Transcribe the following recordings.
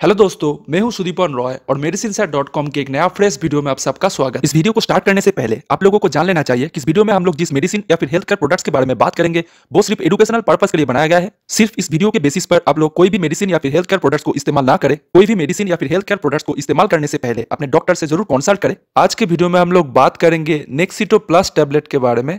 Hello दोस्तों, मैं हूँ सुदीपन रॉय और मेडिसिन डॉट कॉम के एक नया फ्रेश वीडियो में आप सबका स्वागत इस वीडियो को स्टार्ट करने से पहले आप लोगों को जान लेना चाहिए कि इस वीडियो में हम लोग जिस मेडिसिन या फिर हेल्थ केयर प्रोडक्ट्स के बारे में बात करेंगे, वो सिर्फ़ एडुकेशनल पर्पज के लिए बनाया गया है। सिर्फ़ इस वीडियो के बेसिस पर आप लोग कोई भी मेडिसिन या फिर हेल्थ केयर प्रोडक्ट्स को इस्तेमाल ना करें। कोई भी मेडिसिन या फिर हेल्थ केयर प्रोडक्ट्स को इस्तेमाल करने से पहले अपने डॉक्टर से ज़रूर कंसल्ट करें। आज के वीडियो में हम लोग बात करेंगे नेक्सिटो प्लस टेबलेट के बारे में।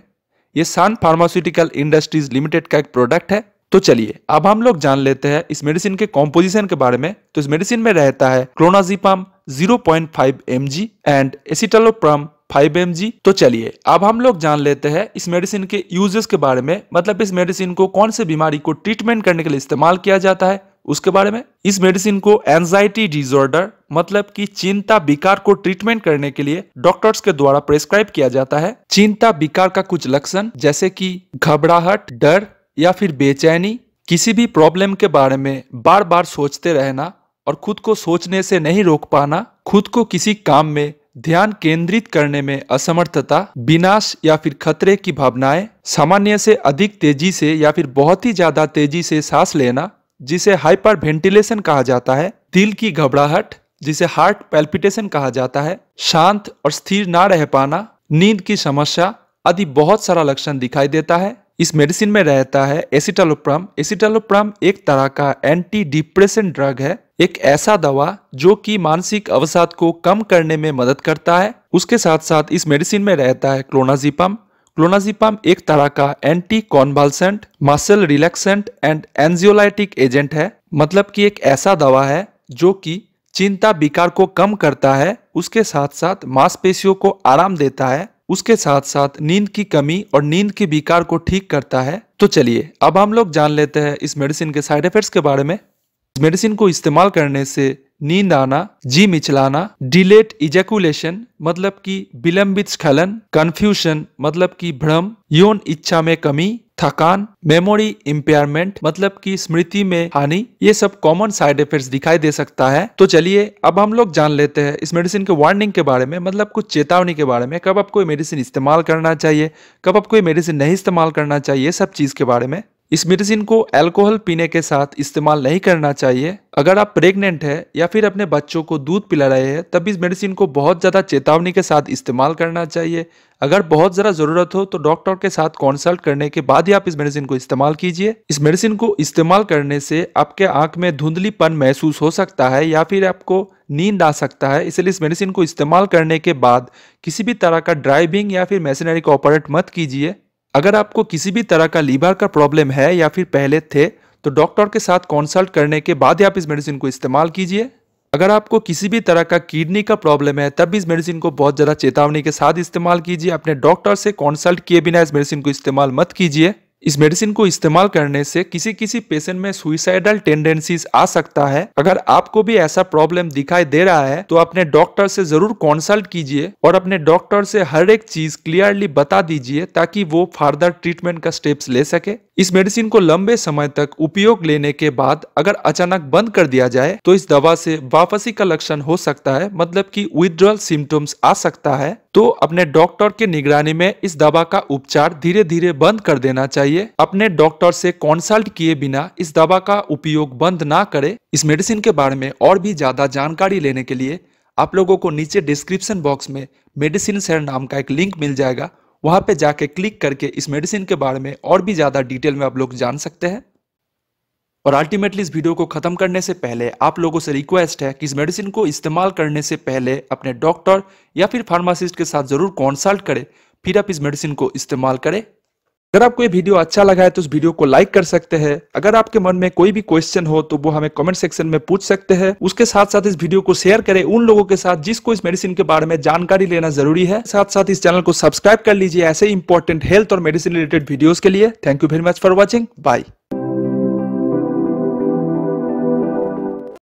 ये सान फार्मास्यूटिकल इंडस्ट्रीज़ लिमिटेड का एक प्रोडक्ट है। तो चलिए, अब हम लोग जान लेते हैं इस मेडिसिन के कॉम्पोजिशन के बारे में। तो इस मेडिसिन में रहता है clonazepam 0.5 mg and escitalopram 5 mg तो चलिए, अब हम लोग जान लेते हैं इस मेडिसिन के यूजेस के बारे में। मतलब इस मेडिसिन को कौन से बीमारी को ट्रीटमेंट करने के लिए इस्तेमाल किया जाता है, उसके बारे में। इस मेडिसिन को एंजाइटी डिसऑर्डर मतलब कि चिंता विकार को ट्रीटमेंट करने के लिए डॉक्टर्स के द्वारा प्रेस्क्राइब किया जाता है। चिंता विकार का कुछ लक्षण, जैसे कि घबराहट, डर या फिर बेचैनी, किसी भी प्रॉब्लम के बारे में बार बार सोचते रहना और खुद को सोचने से नहीं रोक पाना, खुद को किसी काम में ध्यान केंद्रित करने में असमर्थता, विनाश या फिर खतरे की भावनाएँ सामान्य से अधिक तेज़ी से या फिर बहुत ही ज़्यादा तेज़ी से सांस लेना, जिसे हाइपर वेंटिलेशन कहा जाता है, दिल की घबराहट, जिसे हार्ट पैल्पिटेशन कहा जाता है, शांत और स्थिर ना रह पाना, नींद की समस्या आदि बहुत सारा लक्षण दिखाई देता है। इस मेडिसिन में रहता है एसिटालोप्राम। एसिटालोप्राम एक तरह का एंटी डिप्रेशन ड्रग है। एक ऐसा दवा जो कि मानसिक अवसाद को कम करने में मदद करता है। उसके साथ साथ इस मेडिसिन में रहता है क्लोनाजिपम। क्लोनाजिपम एक तरह का anti convulsant muscle relaxant and anxiolytic agent है। मतलब कि एक ऐसा दवा है जो कि चिंता विकार को कम करता है। उसके साथ साथ मांसपेशियों को आराम देता है। उसके साथ साथ नींद की कमी और नींद के विकार को ठीक करता है। तो चलिए, अब हम लोग जान लेते हैं इस मेडिसिन के साइड इफेक्ट्स के बारे में। इस मेडिसिन को इस्तेमाल करने से नींद आना, जी मिचलाना डिलेट इजेकुलेशन मतलब कि विलंबित स्खलन कंफ्यूशन मतलब कि भ्रम, यौन इच्छा में कमी थकान मेमोरी इम्पेयरमेंट मतलब कि स्मृति में हानि, ये सब कॉमन साइड इफेक्ट्स दिखाई दे सकता है। तो चलिए, अब हम लोग जान लेते हैं इस मेडिसिन के वार्निंग के बारे में मतलब कुछ चेतावनी के बारे में, कब आपको मेडिसिन इस्तेमाल करना चाहिए, कब आपको मेडिसिन नहीं इस्तेमाल करना चाहिए सब चीज़ के बारे में। इस मेडिसिन को अल्कोहल पीने के साथ इस्तेमाल नहीं करना चाहिए। अगर आप प्रेग्नेंट है या फिर अपने बच्चों को दूध पिला रहे हैं, तब इस मेडिसिन को बहुत ज़्यादा चेतावनी के साथ इस्तेमाल करना चाहिए। अगर बहुत ज़्यादा ज़रूरत हो तो डॉक्टर के साथ कंसल्ट करने के बाद ही आप इस मेडिसिन को इस्तेमाल कीजिए। इस मेडिसिन को इस्तेमाल करने से आपके आँख में धुंधलीपन महसूस हो सकता है या फिर आपको नींद आ सकता है। इसलिए इस मेडिसिन को इस्तेमाल करने के बाद किसी भी तरह का ड्राइविंग या फिर मशीनरी को ऑपरेट मत कीजिए। अगर आपको किसी भी तरह का लीवर का प्रॉब्लम है या फिर पहले थे तो डॉक्टर के साथ कंसल्ट करने के बाद ही आप इस मेडिसिन को इस्तेमाल कीजिए। अगर आपको किसी भी तरह का किडनी का प्रॉब्लम है, तब भी इस मेडिसिन को बहुत ज़्यादा चेतावनी के साथ इस्तेमाल कीजिए। अपने डॉक्टर से कंसल्ट किए बिना इस मेडिसिन को इस्तेमाल मत कीजिए। इस मेडिसिन को इस्तेमाल करने से किसी किसी पेशेंट में सुइसाइडल टेंडेंसीज आ सकता है। अगर आपको भी ऐसा प्रॉब्लम दिखाई दे रहा है तो अपने डॉक्टर से ज़रूर कंसल्ट कीजिए और अपने डॉक्टर से हर एक चीज़ क्लियरली बता दीजिए ताकि वो फर्दर ट्रीटमेंट का स्टेप्स ले सके। इस मेडिसिन को लंबे समय तक उपयोग लेने के बाद अगर अचानक बंद कर दिया जाए तो इस दवा से वापसी का लक्षण हो सकता है मतलब कि विड्रॉल सिम्टम्स आ सकता है। तो अपने डॉक्टर के निगरानी में इस दवा का उपचार धीरे धीरे बंद कर देना चाहिए। अपने डॉक्टर से कंसल्ट किए बिना इस दवा का उपयोग बंद ना करें। इस मेडिसिन के बारे में और भी ज़्यादा जानकारी लेने के लिए आप लोगों को नीचे डिस्क्रिप्शन बॉक्स में मेडिसिन शेयर नाम का एक लिंक मिल जाएगा। वहाँ पे जाके क्लिक करके इस मेडिसिन के बारे में और भी ज़्यादा डिटेल में आप लोग जान सकते हैं। और अल्टीमेटली इस वीडियो को खत्म करने से पहले आप लोगों से रिक्वेस्ट है कि इस मेडिसिन को इस्तेमाल करने से पहले अपने डॉक्टर या फिर फार्मासिस्ट के साथ ज़रूर कंसल्ट करें। फिर आप इस मेडिसिन को इस्तेमाल करें। अगर आपको ये वीडियो अच्छा लगा है तो उस वीडियो को लाइक कर सकते हैं। अगर आपके मन में कोई भी क्वेश्चन हो तो वो हमें कमेंट सेक्शन में पूछ सकते हैं। उसके साथ साथ इस वीडियो को शेयर करें उन लोगों के साथ जिसको इस मेडिसिन के बारे में जानकारी लेना ज़रूरी है। साथ साथ इस चैनल को सब्सक्राइब कर लीजिए ऐसे इंपॉर्टेंट हेल्थ और मेडिसिन रिलेटेड वीडियो के लिए। Thank you very much for watching bye